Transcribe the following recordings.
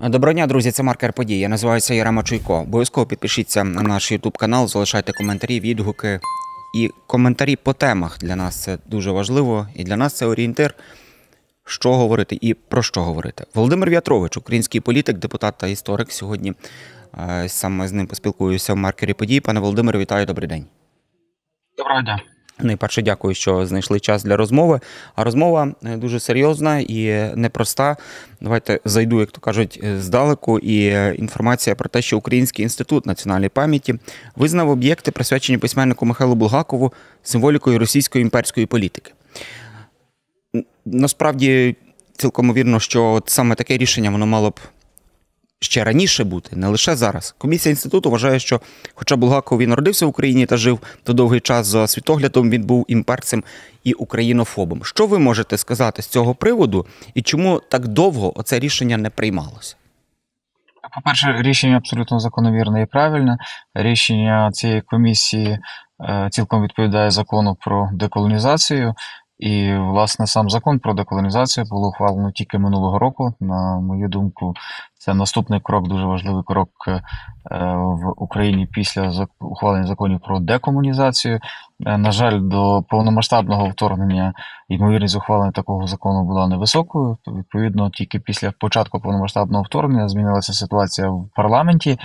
Доброго дня, друзі. Це маркер подій. Я називаюся Ярема Чуйко. Обов'язково підпишіться на наш YouTube канал, залишайте коментарі, відгуки і коментарі по темах. Для нас це дуже важливо, і для нас це орієнтир, що говорити і про що говорити. Володимир В'ятрович, український політик, депутат та історик. Сьогодні е, саме з ним поспілкуюся в маркері подій. Пане Володимире, вітаю, добрий день. Доброго дня. Найперше, дякую, що знайшли час для розмови. А розмова е, дуже серйозна і непроста. Давайте зайду, як то кажуть, е, здалеку. І е, інформація про те, що Український інститут національної пам'яті визнав об'єкти, присвячені письменнику Михайлу Булгакову, символікою російської імперської політики. Насправді, цілком вірно, що саме таке рішення воно мало б ще раніше бути, не лише зараз. Комісія інституту вважає, що, хоча Булгаков він народився в Україні та жив то довгий час за світоглядом, він був імперцем і українофобом. Що ви можете сказати з цього приводу, і чому так довго оце рішення не приймалося? По-перше, рішення абсолютно закономірне і правильне. Рішення цієї комісії е, цілком відповідає закону про деколонізацію. І, власне, сам закон про деколонізацію було ухвалено тільки минулого року. На мою думку, це наступний крок, дуже важливий крок е, в Україні після ухвалення законів про декомунізацію. Е, на жаль, до повномасштабного вторгнення ймовірність ухвалення такого закону була невисокою. Відповідно, тільки після початку повномасштабного вторгнення змінилася ситуація в парламенті,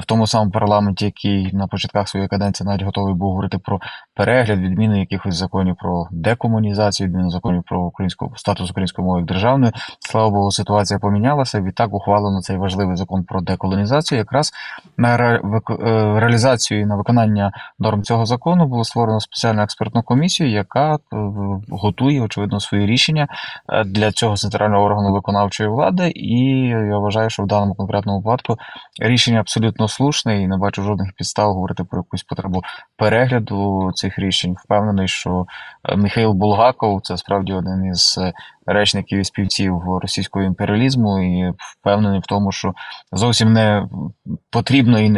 в тому самому парламенті, який на початках своєї каденції навіть готовий був говорити про перегляд, відміни якихось законів про декомунізацію, відміну законів про українську статус української мови як державної. Слава Богу, ситуація помінялася. Відтак ухвалено цей важливий закон про деколонізацію. Якраз на ре... Е, реалізацію і на виконання норм цього закону було створено спеціальну експертну комісію, яка е, готує очевидно свої рішення е, для цього центрального органу виконавчої влади. І я вважаю, що в даному конкретному випадку рішення абсолютно слушне і не бачу жодних підстав говорити про якусь потребу перегляду цих рішень. Впевнений, що Михайло Булгаков це справді один із речників і співців російського імперіалізму, і впевнений в тому, що зовсім не потрібно і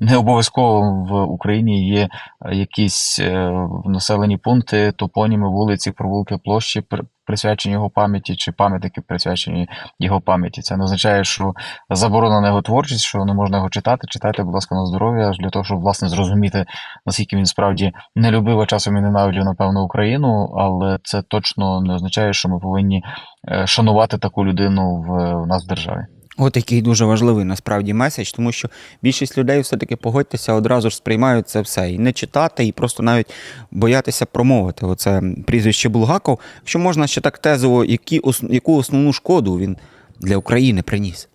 не, обов'язково в Україні є якісь е, населені пункти, топоніми, вулиці, провулки, площі, присвячені його пам'яті, чи пам'ятники присвячені його пам'яті. Це не означає, що заборонена його творчість, що не можна його читати. Читайте, будь ласка, на здоров'я для того, щоб власне зрозуміти, наскільки він справді не любив, а часом і ненавидів, напевно, Україну, але це точно не означає, що ми повинні е, шанувати таку людину в нас в державі. От який дуже важливий насправді меседж, тому що більшість людей все-таки погодьтеся, одразу ж сприймають це все і не читати, і просто навіть боятися промовити. Оце прізвище Булгаков. Якщо можна ще так тезово, які, яку основну шкоду він для України приніс?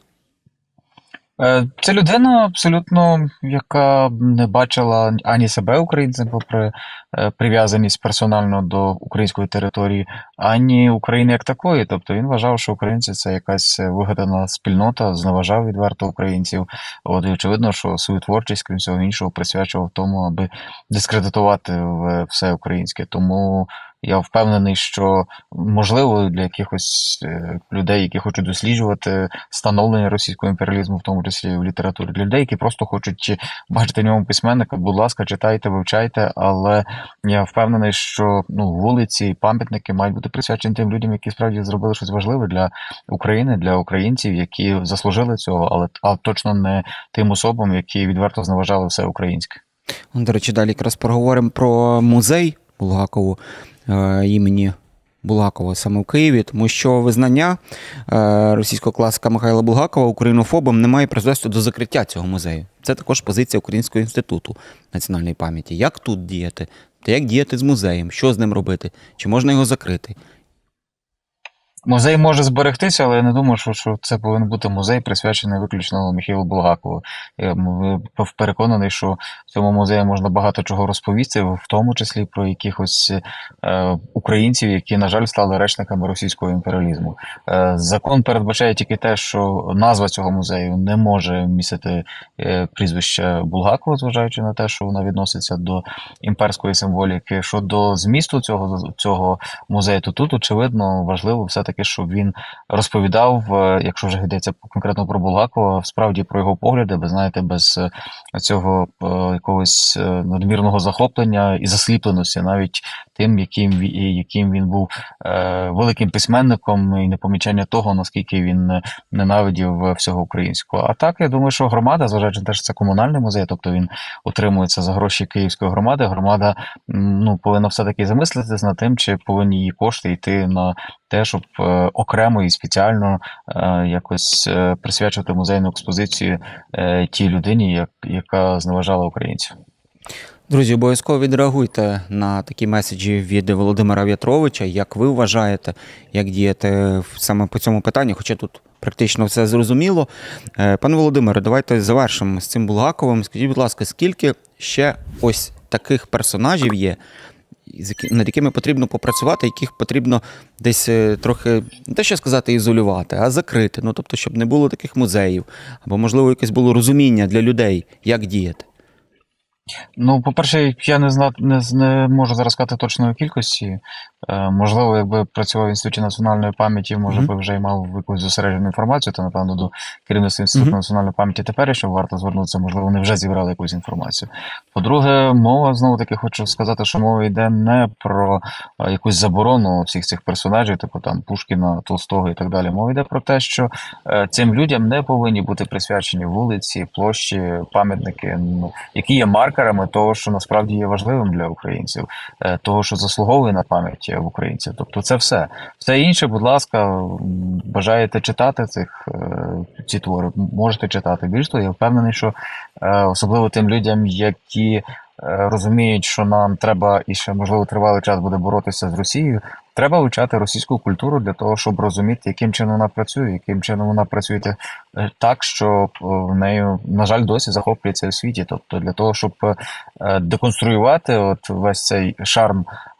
Е, це людина абсолютно, яка не бачила ані себе українцем, попри е, прив'язаність персонально до української території, ані України як такої. Тобто він вважав, що українці це якась вигадана спільнота, зневажав відверто українців. От і очевидно, що свою творчість, крім всього іншого, присвячував тому, аби дискредитувати все українське. Тому я впевнений, що можливо для якихось е, людей, які хочуть досліджувати становлення російського імперіалізму, в тому числі в літературі, для людей, які просто хочуть бачити ньому письменника, будь ласка, читайте, вивчайте. Але я впевнений, що ну вулиці, пам'ятники мають бути присвячені тим людям, які справді зробили щось важливе для України, для українців, які заслужили цього, але а точно не тим особам, які відверто зневажали все українське. До речі, далі якраз поговоримо про музей Булгакову. Е, імені Булгакова саме в Києві, тому що визнання е, російського класика Михайла Булгакова українофобом не має призвести до закриття цього музею. Це також позиція Українського інституту національної пам'яті. Як тут діяти? Та як діяти з музеєм? Що з ним робити? Чи можна його закрити? Музей може зберегтися, але я не думаю, що що це повинен бути музей, присвячений виключно Михайлу Булгакову. Я переконаний, що в цьому музеї можна багато чого розповісти, в тому числі про якихось е, українців, які, на жаль, стали речниками російського імперіалізму. Е, Закон передбачає тільки те, що назва цього музею не може містити е, прізвище Булгакова, зважаючи на те, що вона відноситься до імперської символіки. Щодо змісту цього цього музею, то тут очевидно важливо все таки, щоб він розповідав, е, якщо вже йдеться конкретно про Булгакова, справді про його погляди, ви знаєте, без е, цього е, якогось надмірного захоплення і засліпленості, навіть тим, яким, яким він був е, великим письменником, і непомічання того, наскільки він е, ненавидів всього українського. А так, я думаю, що громада, зважаючи на те, що це комунальний музей, тобто він утримується за гроші Київської громади. Громада ну, повинна все-таки замислитись над тим, чи повинні її кошти йти на те, щоб е, окремо і спеціально е, якось е, присвячувати музейну експозицію е, тій людині, як, яка зневажала українців. Друзі, обов'язково відреагуйте на такі меседжі від Володимира В'ятровича. Як ви вважаєте, як діяти саме по цьому питанню? Хоча тут практично все зрозуміло. Е, Пане Володимире, давайте завершимо з цим Булгаковим. Скажіть, будь ласка, скільки ще ось таких персонажів є, над якими потрібно попрацювати, яких потрібно десь е, трохи не те, що сказати, ізолювати, а закрити. Ну тобто, щоб не було таких музеїв, або можливо якесь було розуміння для людей, як діяти. Ну, по-перше, я не зна... не, не можу зараз сказати точної кількості. Е, можливо, якби працював в інституті національної пам'яті, може Мгм. би вже й мав якусь зосереджену інформацію, то напевно до керівництва інституту Мгм. національної пам'яті тепер, що варто звернутися, можливо, вони вже зібрали якусь інформацію. По-друге, мова знову таки хочу сказати, що мова йде не про е, якусь заборону всіх цих персонажів, типу там Пушкіна, Толстого і так далі. Мова йде про те, що е, цим людям не повинні бути присвячені вулиці, площі, пам'ятники, ну, які є маркерами того, що насправді є важливим для українців, е, того, що заслуговує на пам'ять в українців. Тобто, це все. Все інше, будь ласка, бажаєте читати цих е, ці твори, можете читати. Більш того, я впевнений, що е, особливо тим людям, які розуміють, що нам треба і ще можливо тривалий час буде боротися з Росією. Треба вивчати російську культуру для того, щоб розуміти, яким чином вона працює, яким чином вона працює е, так, що е, в нею, на жаль, досі захоплюється у світі. Тобто для того, щоб е, деконструювати от весь цей шарм е,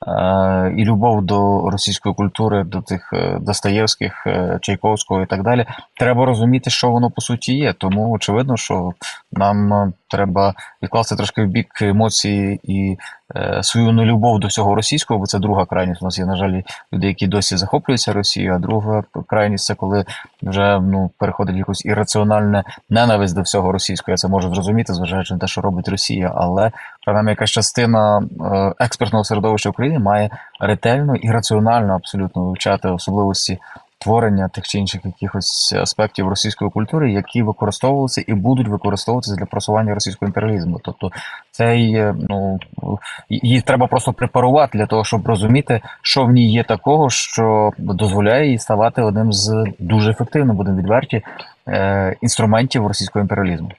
і любов до російської культури, до тих е, Достоєвських, е, Чайковського і так далі, треба розуміти, що воно по суті є. Тому очевидно, що нам е, треба відкласти трошки в бік емоції і е, свою нелюбов до всього російського, бо це друга крайність. У нас є, на жаль, люди, які досі захоплюються Росією, а друга крайність це коли вже ну переходить якусь ірраціональне ненависть до всього російського. Я це можу зрозуміти, зважаючи на те, що робить Росія, але принаймні якась частина е, експертного середовища України має ретельно і раціонально абсолютно вивчати особливості. Творення тих чи інших якихось аспектів російської культури, які використовувалися і будуть використовуватися для просування російського імперіалізму. Тобто цей е, ну їх треба просто препарувати для того, щоб розуміти, що в ній є такого, що дозволяє їй ставати одним з дуже ефективно, будемо відверті, е, інструментів російського імперіалізму.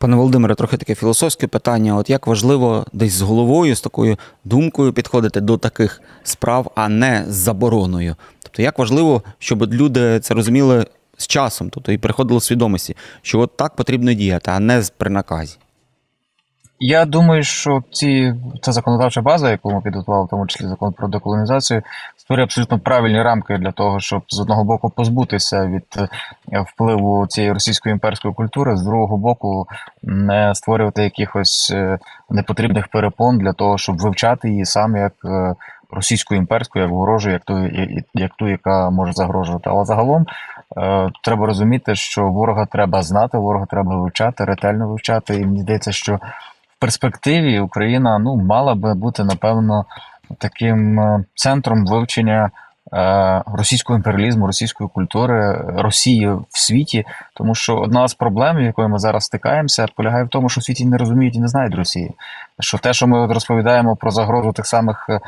Пане Володимире, трохи таке філософське питання. От як важливо десь з головою, з такою думкою підходити до таких справ, а не з забороною. Тобто, як важливо, щоб люди це розуміли з часом, тобто і приходило свідомості, що от так потрібно діяти, а не при наказі. Я думаю, що ці ця законодавча база, яку ми підготували, в тому числі закон про деколонізацію, створює абсолютно правильні рамки для того, щоб з одного боку позбутися від е, впливу цієї російської імперської культури, з другого боку, не створювати якихось е, непотрібних перепон для того, щоб вивчати її саме як російську імперську, як ворожу, як ту, як ту, яка може загрожувати. Але загалом е, треба розуміти, що ворога треба знати, ворога треба вивчати, ретельно вивчати. І мені здається, що в перспективі Україна ну мала би бути напевно таким е, центром вивчення російського імперіалізму, російської культури, е, Росії в світі, тому що одна з проблем, якою ми зараз стикаємося, полягає в тому, що в світі не розуміють і не знають Росії. Що те, що ми розповідаємо про загрозу тих самих е,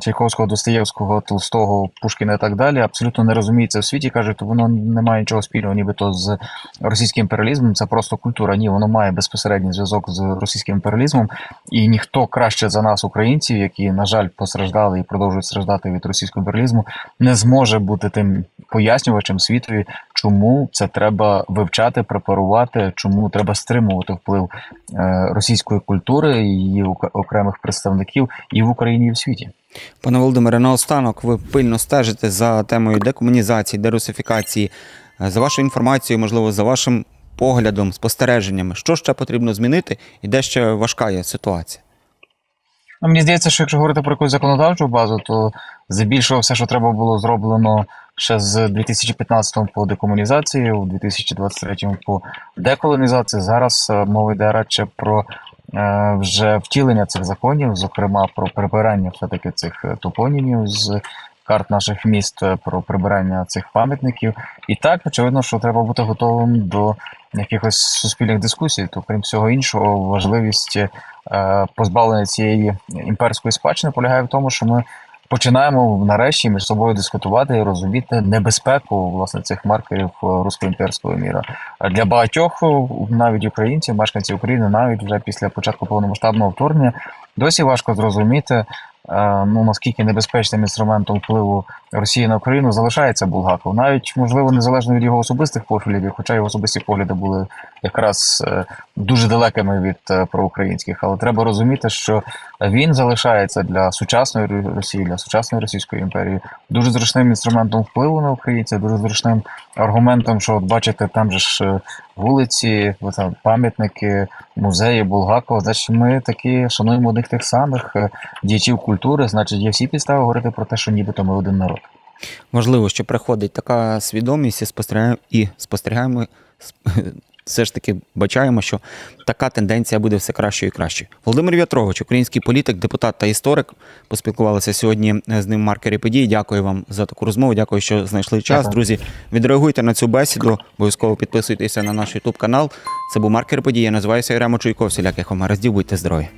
Чайковського, Достоєвського, Толстого, Пушкіна і так далі, абсолютно не розуміється в світі. кажуть, воно не має нічого спільного, нібито з російським імперіалізмом. Це просто культура. Ні, воно має безпосередній зв'язок з російським імперіалізмом, і ніхто краще за нас, українців, які на жаль постраждали і продовжують страждати від російського імперіалізму, не зможе бути тим пояснювачем світові, чому це треба вивчати, препарувати, чому треба стримувати вплив е, російської культури її окремих представників і в Україні, і в світі. Пане Володимире, наостанок ви пильно стежите за темою декомунізації, дерусифікації. За вашою інформацією, можливо, за вашим поглядом, спостереженнями, що ще потрібно змінити і де ще важка є ситуація? Ну, мені здається, що якщо говорити про якусь законодавчу базу, то здебільшого все, що треба було зроблено ще з 2015 по декомунізації, у 2023 по деколонізації. Зараз е, мова йде радше про е, вже втілення цих законів, зокрема про прибирання все-таки цих е, топонімів з карт наших міст, е, про прибирання цих пам'ятників. І так, очевидно, що треба бути готовим до якихось суспільних дискусій. То, крім всього іншого, важливість е, позбавлення цієї імперської спадщини полягає в тому, що ми починаємо нарешті між собою дискутувати і розуміти небезпеку власне цих маркерів е, русько-імперського міра. А Для багатьох, е, навіть українців, мешканців України, навіть вже після початку повномасштабного вторгнення, досі важко зрозуміти, е, ну наскільки небезпечним інструментом впливу Росії на Україну залишається Булгаков, навіть можливо незалежно від його особистих поглядів, хоча його особисті погляди були якраз е, дуже далекими від е, проукраїнських. Але треба розуміти, що він залишається для сучасної Росії, для сучасної Російської імперії дуже зручним інструментом впливу на українців, дуже зручним аргументом, що от бачите, там же ж е, вулиці, пам'ятники, музеї Булгакова. Значить, ми такі шануємо одних тих самих е, діячів культури. Значить, є всі підстави говорити про те, що нібито ми один народ. Можливо, що приходить така свідомість і спостерігаємо, і спостерігаємо, сп- все ж таки бачаємо, що така тенденція буде все краще і краще. Володимир В'ятрович, український політик, депутат та історик, поспілкувалися сьогодні з ним маркері події. Дякую вам за таку розмову. Дякую, що знайшли час. Дякую. Друзі, відреагуйте на цю бесіду. Обов'язково підписуйтеся на наш ютуб канал. Це був маркер події. Я називаюся Ірема Чуйко. Всіляких вам гараздів. Будьте здорові.